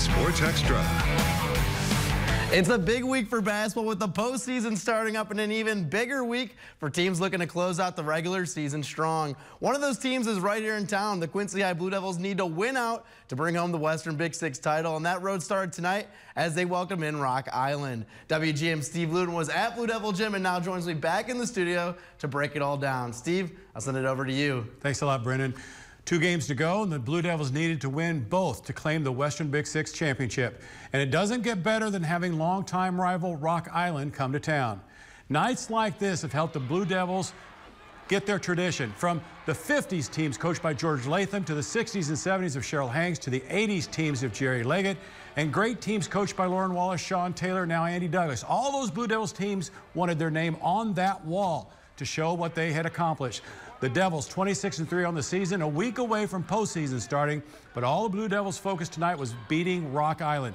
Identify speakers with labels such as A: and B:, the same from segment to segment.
A: Sports Extra.
B: It's a big week for basketball with the postseason starting up and an even bigger week for teams looking to close out the regular season strong. One of those teams is right here in town. The Quincy High Blue Devils need to win out to bring home the Western Big Six title, and that road started tonight as they welcome in Rock Island. WGEM Steve Luden was at Blue Devil Gym and now joins me back in the studio to break it all down. Steve, I'll send it over to you.
C: Thanks a lot, Brennan. Two games to go, and the Blue Devils needed to win both to claim the Western Big Six championship. And it doesn't get better than having longtime rival Rock Island come to town. Nights like this have helped the Blue Devils get their tradition. From the 50s teams coached by George Latham to the 60s and 70s of Sherrill Hanks to the 80s teams of Jerry Leggett and great teams coached by Loren Wallace, Sean Taylor, now Andy Douglas. All those Blue Devils teams wanted their name on that wall to show what they had accomplished. The Devils 26 and 3 on the season, a week away from postseason starting, but all the Blue Devils focus tonight was beating Rock Island.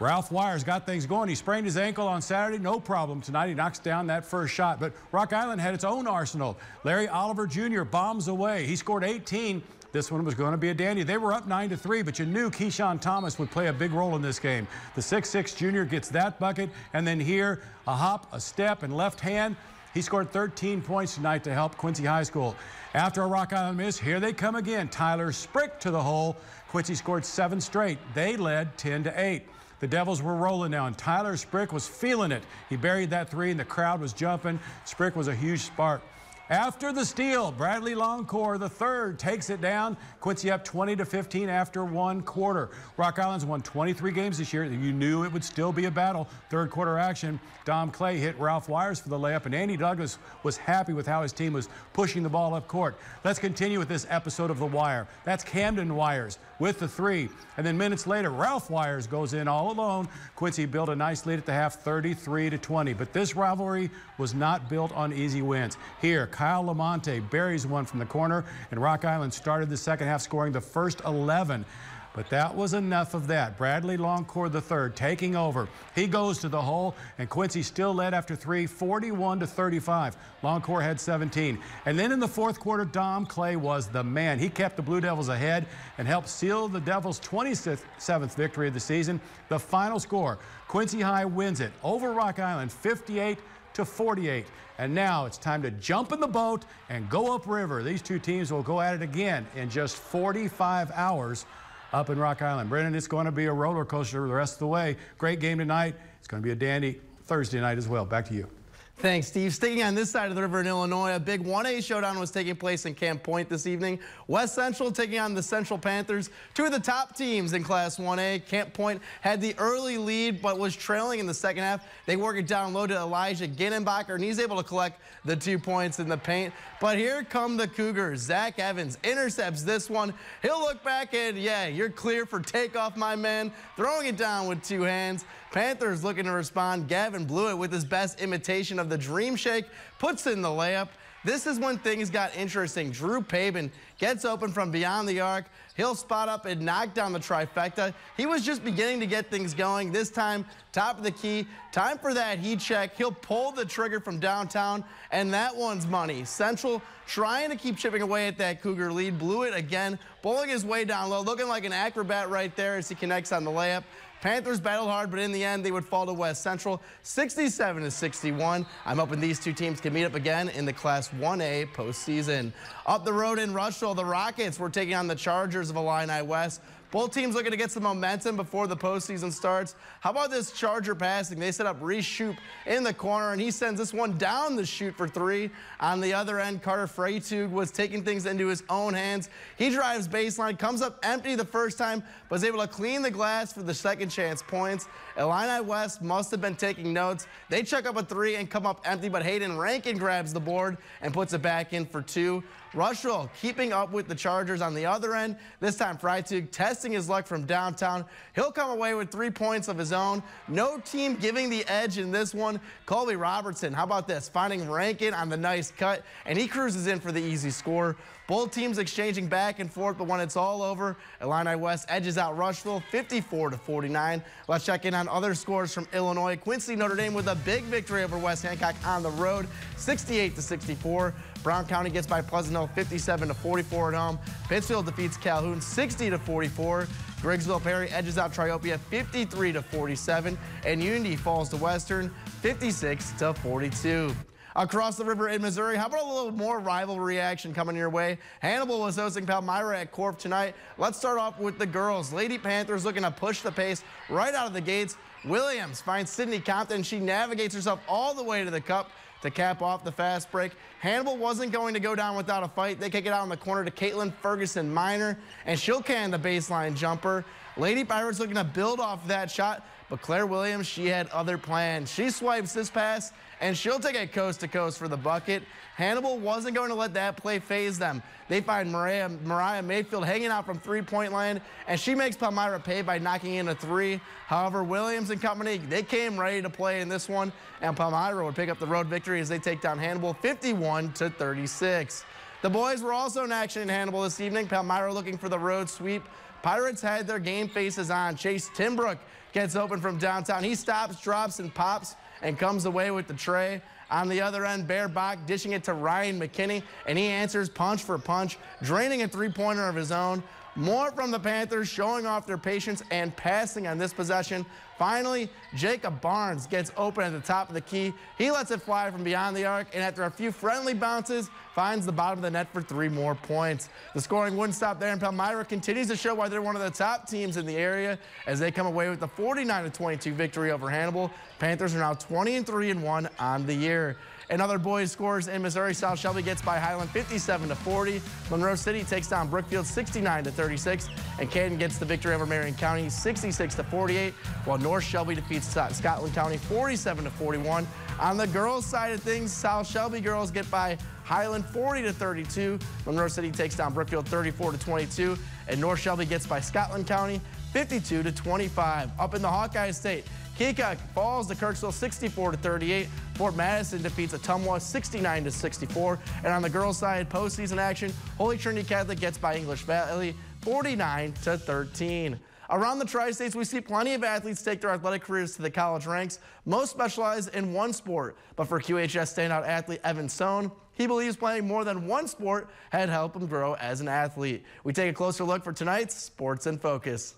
C: Ralph Wires got things going. He sprained his ankle on Saturday, no problem. Tonight he knocks down that first shot. But Rock Island had its own arsenal. Larry Oliver Jr. bombs away. He scored 18. This one was going to be a dandy. They were up 9 to 3, but you knew Keyshawn Thomas would play a big role in this game. The 6'6 junior gets that bucket, and then here, a hop, a step, and left hand. He scored 13 points tonight to help Quincy High School. After a Rock Island miss, here they come again. Tyler Sprick to the hole. Quincy scored seven straight. They led 10 to 8. The Devils were rolling now, and Tyler Sprick was feeling it. He buried that three, and the crowd was jumping. Sprick was a huge spark. After the steal, Bradley Longcore, the third, takes it down. Quincy up 20 to 15 after one quarter. Rock Island's won 23 games this year. You knew it would still be a battle. Third quarter action. Dom Clay hit Ralph Wires for the layup, and Andy Douglas was happy with how his team was pushing the ball up court. Let's continue with this episode of The Wire. That's Camden Wires with the three. And then minutes later, Ralph Wires goes in all alone. Quincy built a nice lead at the half, 33 to 20. But this rivalry was not built on easy wins. Here, Kyle Lamonte buries one from the corner, and Rock Island started the second half scoring the first 11. But that was enough of that. Bradley Longcore III taking over. He goes to the hole, and Quincy still led after three, 41 to 35. Longcore had 17. And then in the fourth quarter, Dom Clay was the man. He kept the Blue Devils ahead and helped seal the Devils' 27th victory of the season. The final score, Quincy High wins it over Rock Island, 58 to 48. And now it's time to jump in the boat and go upriver. These two teams will go at it again in just 45 hours up in Rock Island. Brennan, it's going to be a roller coaster the rest of the way. Great game tonight. It's going to be a dandy Thursday night as well. Back to you.
B: Thanks, Steve. Sticking on this side of the river in Illinois, a big 1A showdown was taking place in Camp Point this evening. West Central taking on the Central Panthers, two of the top teams in Class 1A. Camp Point had the early lead, but was trailing in the second half. They work it down low to Elijah Ginnenbacher, and he's able to collect the two points in the paint. But here come the Cougars. Zach Evans intercepts this one. He'll look back and, yeah, you're clear for takeoff, my man. Throwing it down with two hands. Panthers looking to respond. Gavin Blewett with his best imitation of the Dream Shake puts in the layup. This is when things got interesting. Drew Pabin gets open from beyond the arc. He'll spot up and knock down the trifecta. He was just beginning to get things going. This time, top of the key. Time for that heat check. He'll pull the trigger from downtown, and that one's money. Central trying to keep chipping away at that Cougar lead. Blewett again, bowling his way down low, looking like an acrobat right there as he connects on the layup. Panthers battled hard, but in the end, they would fall to West Central 67 to 61. I'm hoping these two teams can meet up again in the Class 1A postseason. Up the road in Rushville, the Rockets were taking on the Chargers of Illini West. Both teams looking to get some momentum before the postseason starts. How about this Charger passing? They set up Reese in the corner, and he sends this one down the chute for three. On the other end, Carter Freitug was taking things into his own hands. He drives baseline, comes up empty the first time, but is able to clean the glass for the second chance points. Illini West must have been taking notes. They check up a three and come up empty, but Hayden Rankin grabs the board and puts it back in for two. Rushville keeping up with the Chargers on the other end. This time Freitug testing his luck from downtown. He'll come away with three points of his own. No team giving the edge in this one. Colby Robertson, how about this? Finding Rankin on the nice cut, and he cruises in for the easy score. Both teams exchanging back and forth, but when it's all over, Illini West edges out Rushville 54 to 49. Let's check in on other scores from Illinois. Quincy Notre Dame with a big victory over West Hancock on the road, 68 to 64. Brown County gets by Pleasant Hill 57 to 44 at home. Pittsfield defeats Calhoun 60 to 44. Griggsville Perry edges out Triopia 53 to 47, and Unity falls to Western 56 to 42. Across the river in Missouri, how about a little more rivalry action coming your way? Hannibal was hosting Palmyra at Corp tonight. Let's start off with the girls. Lady Panthers looking to push the pace right out of the gates. Williams finds Sydney Compton. She navigates herself all the way to the cup to cap off the fast break. Hannibal wasn't going to go down without a fight. They kick it out in the corner to Caitlin Ferguson Minor, and she'll can the baseline jumper. Lady Pirates looking to build off that shot, but Claire Williams, she had other plans. She swipes this pass, and she'll take it coast to coast for the bucket. Hannibal wasn't going to let that play faze them. They find Mariah, Mariah Mayfield hanging out from three-point land, and she makes Palmyra pay by knocking in a three. However, Williams and company, they came ready to play in this one, and Palmyra would pick up the road victory as they take down Hannibal 51 to 36. The boys were also in action in Hannibal this evening. Palmyra looking for the road sweep. Pirates had their game faces on. Chase Timbrook gets open from downtown. He stops, drops, and pops and comes away with the tray. On the other end, Bear Bach dishing it to Ryan McKinney, and he answers punch for punch, draining a three-pointer of his own. More from the Panthers showing off their patience and passing on this possession. Finally, Jacob Barnes gets open at the top of the key. He lets it fly from beyond the arc, and after a few friendly bounces, finds the bottom of the net for three more points. The scoring wouldn't stop there, and Palmyra continues to show why they're one of the top teams in the area as they come away with the 49-22 victory over Hannibal. Panthers are now 20 and 3 and 1 on the year. And other boys scores in Missouri. South Shelby gets by Highland 57 to 40. Monroe City takes down Brookfield 69 to 36. And Canton gets the victory over Marion County 66 to 48. While North Shelby defeats Scotland County 47 to 41. On the girls' side of things, South Shelby girls get by Highland 40 to 32. Monroe City takes down Brookfield 34 to 22. And North Shelby gets by Scotland County 52 to 25. Up in the Hawkeye State, Keokuk falls to Kirksville 64 to 38. Fort Madison defeats Ottumwa 69 to 64. And on the girls' side, postseason action, Holy Trinity Catholic gets by English Valley 49 to 13. Around the tri-states, we see plenty of athletes take their athletic careers to the college ranks. Most specialize in one sport. But for QHS standout athlete Evan Sohn, he believes playing more than one sport had helped him grow as an athlete. We take a closer look for tonight's Sports in Focus.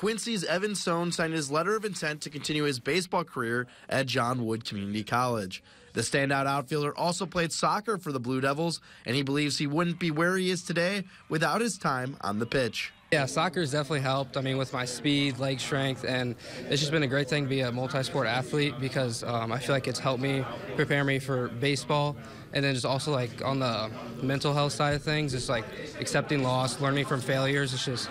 B: Quincy's Evan Sohn signed his letter of intent to continue his baseball career at John Wood Community College. The standout outfielder also played soccer for the Blue Devils, and he believes he wouldn't be where he is today without his time on the pitch.
A: Yeah, soccer's definitely helped. I mean, with my speed, leg strength, and it's just been a great thing to be a multi-sport athlete because um, I feel like it's helped me prepare me for baseball, and then just also like on the mental health side of things, it's like accepting loss, learning from failures. It's just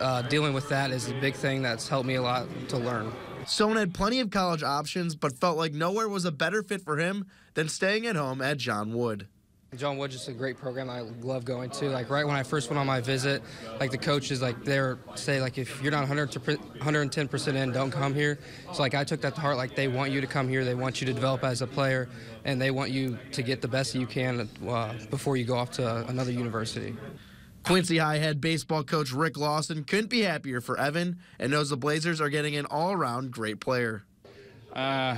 A: uh, dealing with that is a big thing that's helped me a lot to learn.
B: Sohn had plenty of college options, but felt like nowhere was a better fit for him than staying at home at John Wood.
A: John Wood is a great program I love going to. Like right when I first went on my visit, like the coaches like they're say like if you're not 110 percent in, don't come here. So like I took that to heart. Like they want you to come here, they want you to develop as a player, and they want you to get the best you can uh, before you go off to another university.
B: Quincy High head baseball coach Rick Lawson couldn't be happier for Evan and knows the Blazers are getting an all around great player.
D: Uh,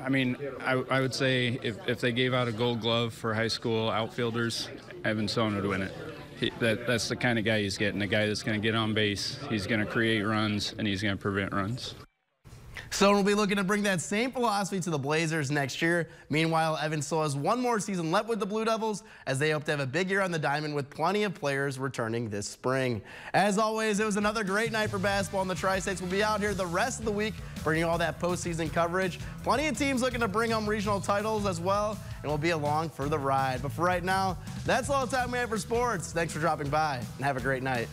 D: I mean, I, I, would say if, if they gave out a gold glove for high school outfielders, Evan Sohn would win it. He, that, that's the kind of guy he's getting, a guy that's going to get on base, he's going to create runs, and he's going to prevent runs.
B: Sohn will be looking to bring that same philosophy to the Blazers next year. Meanwhile, Evan still has one more season left with the Blue Devils as they hope to have a big year on the diamond with plenty of players returning this spring. As always, it was another great night for basketball in the Tri-States. We'll be out here the rest of the week bringing all that postseason coverage. Plenty of teams looking to bring home regional titles as well, and we'll be along for the ride. But for right now, that's all the time we have for sports. Thanks for dropping by, and have a great night.